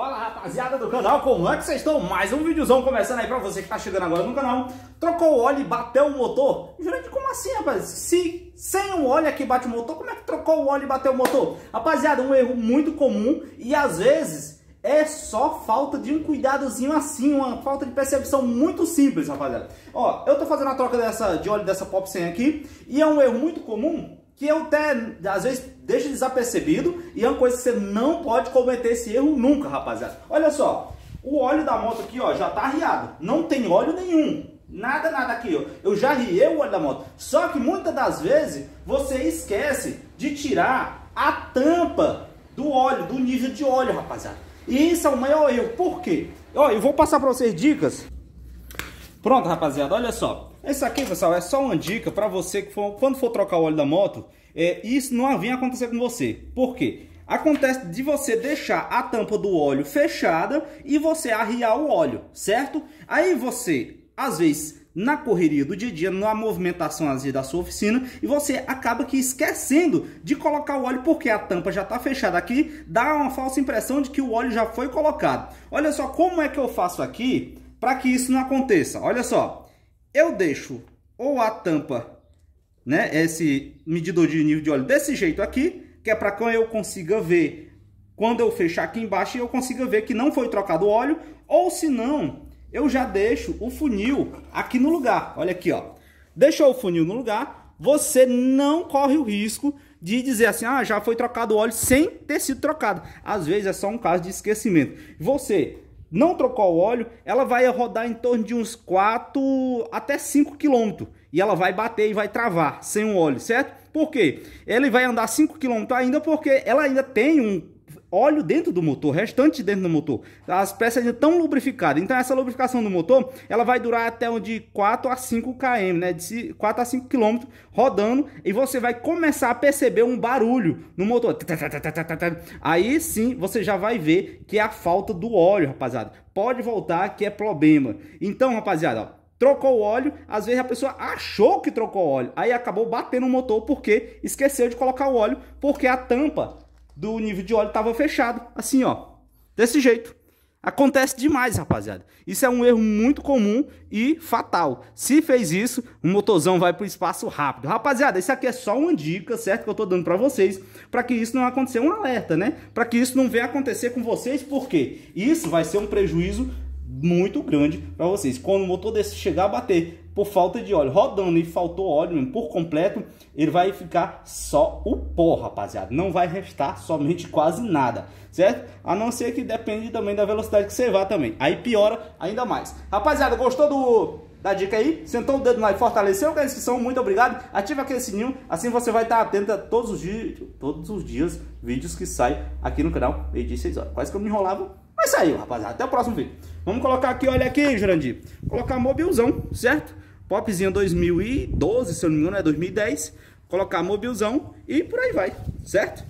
Fala rapaziada do canal, como é que vocês estão? Mais um videozão começando aí pra você que tá chegando agora no canal. Trocou o óleo e bateu o motor? Jurante, como assim, rapaz? Se sem o óleo aqui bate o motor, como é que trocou o óleo e bateu o motor? Rapaziada, um erro muito comum e às vezes é só falta de um cuidadozinho assim, uma falta de percepção muito simples, rapaziada. Ó, eu tô fazendo a troca dessa, de óleo dessa Pop 100 aqui e é um erro muito comum que eu até, às vezes, deixo desapercebido e é uma coisa que você não pode cometer esse erro nunca, rapaziada. Olha só, o óleo da moto aqui, ó, já tá arriado. Não tem óleo nenhum. Nada, nada aqui, ó. Eu já riei o óleo da moto. Só que muitas das vezes você esquece de tirar a tampa do óleo, do nível de óleo, rapaziada. E isso é o maior erro. Por quê? Ó, eu vou passar para vocês dicas. Pronto, rapaziada, olha só. Esse aqui, pessoal, é só uma dica para você que for, quando for trocar o óleo da moto, é, isso não vinha acontecer com você. Por quê? Acontece de você deixar a tampa do óleo fechada e você arriar o óleo, certo? Aí você, às vezes, na correria do dia a dia, na movimentação às vezes da sua oficina, e você acaba que esquecendo de colocar o óleo porque a tampa já está fechada aqui, dá uma falsa impressão de que o óleo já foi colocado. Olha só como é que eu faço aqui para que isso não aconteça. Olha só, eu deixo ou a tampa, né, esse medidor de nível de óleo desse jeito aqui, que é para que eu consiga ver quando eu fechar aqui embaixo eu consiga ver que não foi trocado o óleo, ou se não, eu já deixo o funil aqui no lugar. Olha aqui, ó. Deixou o funil no lugar, você não corre o risco de dizer assim, ah, já foi trocado o óleo sem ter sido trocado. Às vezes é só um caso de esquecimento. Você não trocou o óleo, ela vai rodar em torno de uns 4 até 5 km. E ela vai bater e vai travar sem o óleo, certo? Por quê? Ele vai andar 5 km ainda porque ela ainda tem um óleo dentro do motor, restante dentro do motor. As peças ainda estão lubrificadas. Então essa lubrificação do motor, ela vai durar até de 4 a 5 km, né? De 4 a 5 km rodando e você vai começar a perceber um barulho no motor. Aí sim, você já vai ver que é a falta do óleo, rapaziada. Pode voltar que é problema. Então, rapaziada, ó, trocou o óleo, às vezes a pessoa achou que trocou o óleo, aí acabou batendo no motor porque esqueceu de colocar o óleo, porque a tampa do nível de óleo estava fechado, assim ó, desse jeito. Acontece demais, rapaziada. Isso é um erro muito comum e fatal. Se fez isso, o motorzão vai para o espaço rápido. Rapaziada, isso aqui é só uma dica, certo? Que eu estou dando para vocês, para que isso não aconteça, um alerta, né? Para que isso não venha acontecer com vocês, porque isso vai ser um prejuízo muito grande para vocês. Quando o motor desse chegar a bater por falta de óleo, rodando e faltou óleo mesmo, por completo, ele vai ficar só o pó, rapaziada. Não vai restar somente quase nada, certo? A não ser que depende também da velocidade que você vá também. Aí piora ainda mais. Rapaziada, gostou do da dica aí? Sentou o dedo lá e fortaleceu a inscrição, muito obrigado. Ativa aquele sininho, assim você vai estar atento a todos os dias, todos os dias vídeos que saem aqui no canal, meio dia 6 horas. Quase que eu me enrolava, mas saiu, rapaziada. Até o próximo vídeo. Vamos colocar aqui, olha aqui, Jurandir. Colocar mobilzão, certo? Popzinho 2012, se eu não me engano, é 2010. Colocar mobilzão e por aí vai, certo?